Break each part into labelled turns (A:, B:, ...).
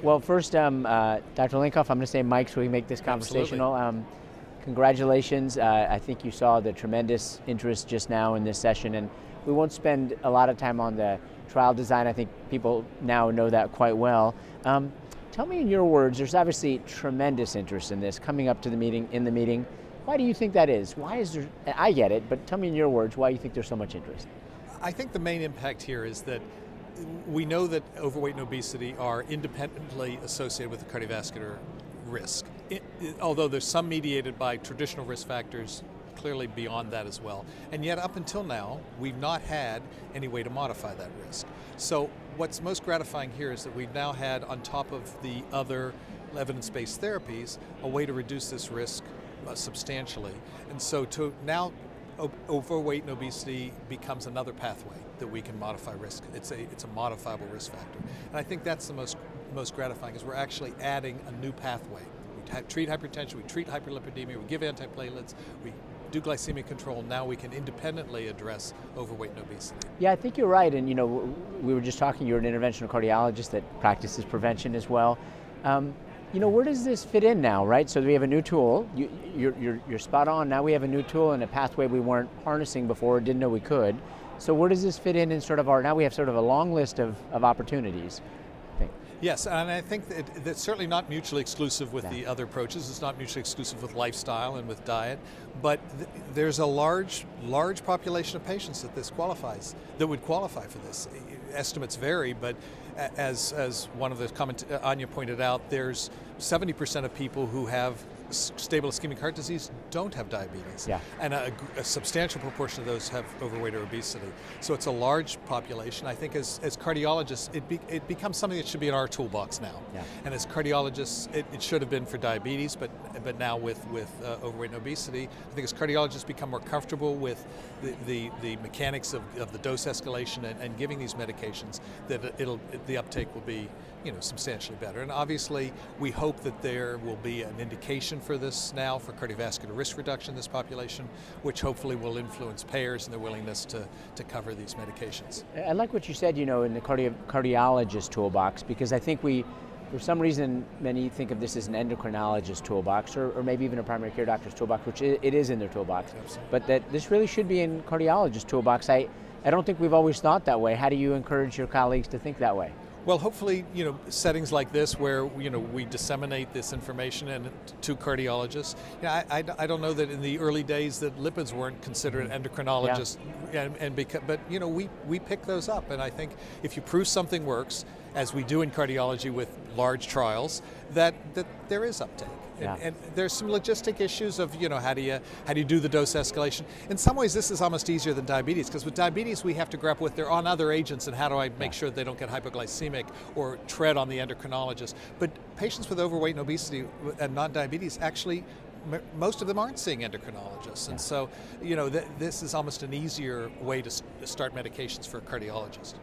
A: Well, first, um, uh, Dr. Lincoff, I'm going to say Mike so we make this conversational. Um, congratulations. Uh, I think you saw the tremendous interest just now in this session, and we won't spend a lot of time on the trial design. I think people now know that quite well. Um, tell me in your words, there's obviously tremendous interest in this coming up to the meeting, in the meeting. Why do you think that is? Why is there, I get it, but tell me in your words why you think there's so much interest.
B: I think the main impact here is that we know that overweight and obesity are independently associated with the cardiovascular risk. It, it, although there's some mediated by traditional risk factors, clearly beyond that as well. And yet, up until now, we've not had any way to modify that risk. So, what's most gratifying here is that we've now had, on top of the other evidence based therapies, a way to reduce this risk uh, substantially. And so, to now overweight and obesity becomes another pathway that we can modify risk. It's a it's a modifiable risk factor, and I think that's the most most gratifying is we're actually adding a new pathway. We treat hypertension, we treat hyperlipidemia, we give antiplatelets, we do glycemic control. Now we can independently address overweight and obesity.
A: Yeah, I think you're right. And you know, we were just talking. You're an interventional cardiologist that practices prevention as well. Um, you know, where does this fit in now, right? So we have a new tool. You, you're, you're, you're spot on. Now we have a new tool and a pathway we weren't harnessing before, didn't know we could. So where does this fit in in sort of our, now we have sort of a long list of, of opportunities.
B: Yes, and I think that that's certainly not mutually exclusive with the other approaches. It's not mutually exclusive with lifestyle and with diet, but th- there's a large, large population of patients that this qualifies, that would qualify for this. Estimates vary, but as as one of the comment uh, Anya pointed out, there's 70% of people who have stable ischemic heart disease don't have diabetes.
A: Yeah.
B: And a, a, substantial proportion of those have overweight or obesity. So it's a large population. I think as, as cardiologists, it, be, it becomes something that should be in our toolbox now.
A: Yeah.
B: And as cardiologists, it, it should have been for diabetes, but but now with, with uh, overweight and obesity, I think as cardiologists become more comfortable with the, the, the mechanics of, of the dose escalation and, and giving these medications, that it'll the uptake will be you know substantially better. And obviously, we hope that there will be an indication for this now for cardiovascular risk reduction in this population, which hopefully will influence payers and their willingness to, to cover these medications.
A: I like what you said, you know, in the cardi- cardiologist toolbox, because I think we, for some reason, many think of this as an endocrinologist toolbox, or, or maybe even a primary care doctor's toolbox, which it, it is in their toolbox.
B: Absolutely.
A: But that this really should be in cardiologist toolbox. I, I don't think we've always thought that way. How do you encourage your colleagues to think that way?
B: Well, hopefully, you know, settings like this where you know we disseminate this information and to cardiologists. You know, I, I, I, don't know that in the early days that lipids weren't considered mm-hmm. endocrinologists, yeah. and, and because, but you know, we we pick those up, and I think if you prove something works, as we do in cardiology with large trials, that that there is uptake.
A: Yeah.
B: And, and, there's some logistic issues of you know how do you how do you do the dose escalation. In some ways, this is almost easier than diabetes because with diabetes we have to grapple with they're on other agents and how do I make yeah. sure they don't get hypoglycemic or tread on the endocrinologist. But patients with overweight and obesity and non-diabetes actually most of them aren't seeing endocrinologists, and so you know th- this is almost an easier way to, to start medications for a cardiologist.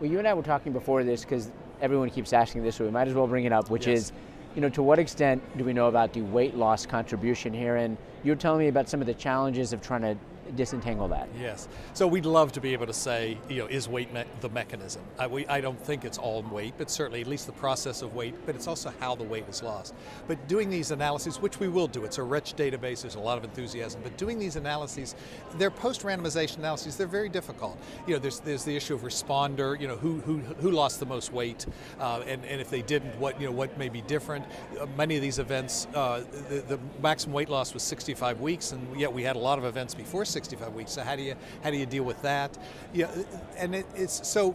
A: Well, you and I were talking before this because everyone keeps asking this, so we might as well bring it up, which
B: yes.
A: is you know, to what extent do we know about the weight loss contribution here? And you're telling me about some of the challenges of trying to disentangle that.
B: Yes. So we'd love to be able to say, you know, is weight me- the mechanism? I, we, I don't think it's all weight, but certainly at least the process of weight, but it's also how the weight is lost. But doing these analyses, which we will do, it's a rich database, there's a lot of enthusiasm, but doing these analyses, they're post-randomization analyses, they're very difficult. You know, there's, there's the issue of responder, you know, who, who, who lost the most weight, uh, and, and if they didn't, what, you know, what may be different. Uh, many of these events, uh, the, the maximum weight loss was 65 weeks, and yet we had a lot of events before 65 weeks. So how do you how do you deal with that? Yeah, and it, it's so.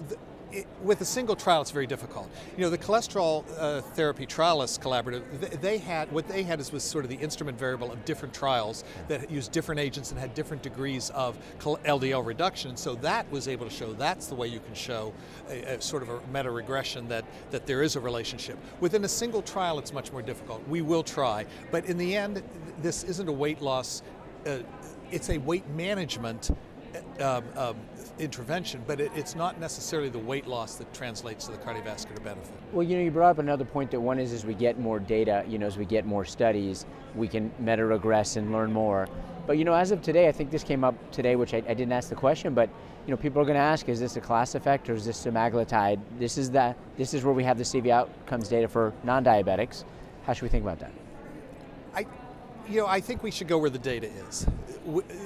B: it, with a single trial, it's very difficult. You know, the cholesterol uh, therapy trialists collaborative, they had what they had is was sort of the instrument variable of different trials that used different agents and had different degrees of LDL reduction. So that was able to show that's the way you can show a, a sort of a meta regression that that there is a relationship. Within a single trial, it's much more difficult. We will try, but in the end, this isn't a weight loss. Uh, it's a weight management um, um, intervention, but it, it's not necessarily the weight loss that translates to the cardiovascular benefit.
A: Well, you know, you brought up another point that one is as we get more data, you know, as we get more studies, we can meta regress and learn more. But you know, as of today, I think this came up today, which I, I didn't ask the question, but you know, people are going to ask: Is this a class effect or is this semaglutide? This is the this is where we have the CV outcomes data for non-diabetics. How should we think about that?
B: I, you know, I think we should go where the data is.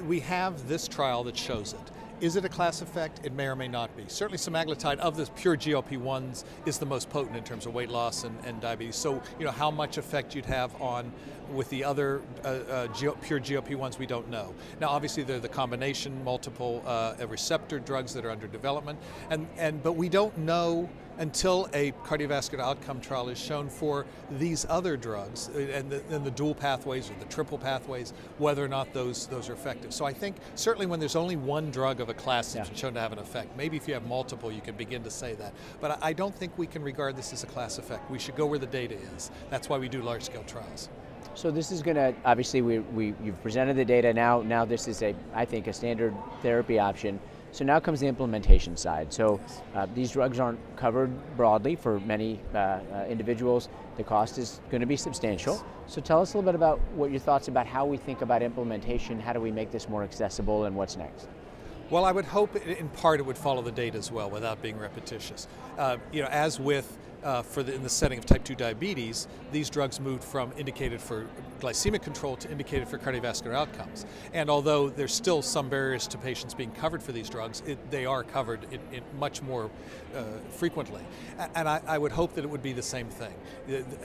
B: We have this trial that shows it. Is it a class effect? It may or may not be. Certainly semaglutide of the pure GLP-1s is the most potent in terms of weight loss and, and diabetes. So, you know, how much effect you'd have on with the other uh, uh, pure GLP-1s, we don't know. Now, obviously, they're the combination multiple uh, receptor drugs that are under development, and, and but we don't know until a cardiovascular outcome trial is shown for these other drugs uh, and the, and the, dual pathways or the triple pathways, whether or not those, those are effective. So I think certainly when there's only one drug of a class that's yeah. shown to have an effect, maybe if you have multiple, you can begin to say that. But I don't think we can regard this as a class effect. We should go where the data is. That's why we do large scale trials.
A: So this is going to obviously we, we you've presented the data now. Now this is a I think a standard therapy option. So now comes the implementation side. So uh, these drugs aren't covered broadly for many uh, uh, individuals. The cost is going to be substantial. So tell us a little bit about what your thoughts about how we think about implementation. How do we make this more accessible, and what's next?
B: Well, I would hope in part it would follow the data as well without being repetitious. Uh, you know, as with uh, for the, in the setting of type 2 diabetes, these drugs moved from indicated for glycemic control to indicated for cardiovascular outcomes. And although there's still some barriers to patients being covered for these drugs, it, they are covered in, in much more uh, frequently. And I, I, would hope that it would be the same thing.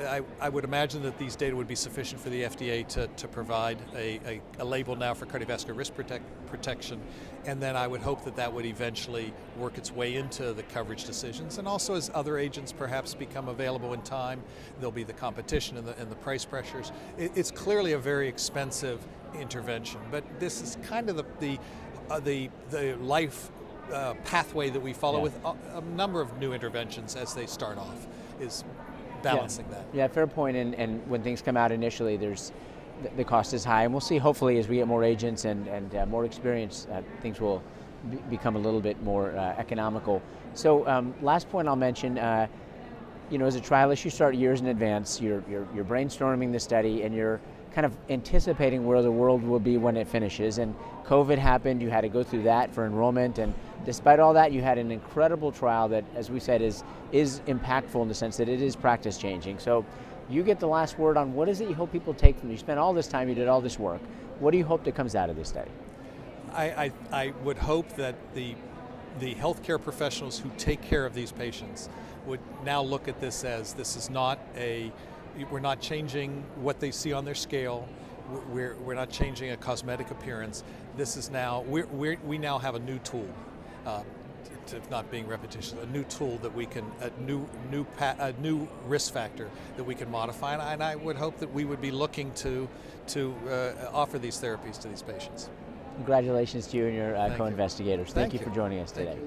B: I, I, would imagine that these data would be sufficient for the FDA to, to provide a, a, a label now for cardiovascular risk protect, protection. And then I would hope that that would eventually work its way into the coverage decisions. And also as other agents perhaps become available in time, there'll be the competition and the, and the price pressures. It, it's clearly a very expensive intervention, but this is kind of the, the, uh, the, the life uh, pathway that we follow yeah. with a, a, number of new interventions as they start off, is balancing
A: yeah.
B: that.
A: Yeah, fair point. And, and when things come out initially, there's the cost is high, and we'll see. Hopefully, as we get more agents and and uh, more experience, uh, things will be become a little bit more uh, economical. So, um, last point I'll mention uh, you know, as a trialist, you start years in advance. You're, you're, you're brainstorming the study and you're kind of anticipating where the world will be when it finishes. And COVID happened, you had to go through that for enrollment. And despite all that, you had an incredible trial that, as we said, is, is impactful in the sense that it is practice changing. So you get the last word on what is it you hope people take from you. You spent all this time, you did all this work. What do you hope that comes out of this study?
B: I, I, I would hope that the, the healthcare professionals who take care of these patients would now look at this as this is not a, we're not changing what they see on their scale. We're, we're not changing a cosmetic appearance. This is now, we're, we now have a new tool. Uh, to not being repetitious, a new tool that we can, a new, new, a new risk factor that we can modify, and I, and I would hope that we would be looking to, to uh, offer these therapies to these patients.
A: Congratulations to you and your uh, co-investigators. Thank,
B: Thank,
A: you for joining us today.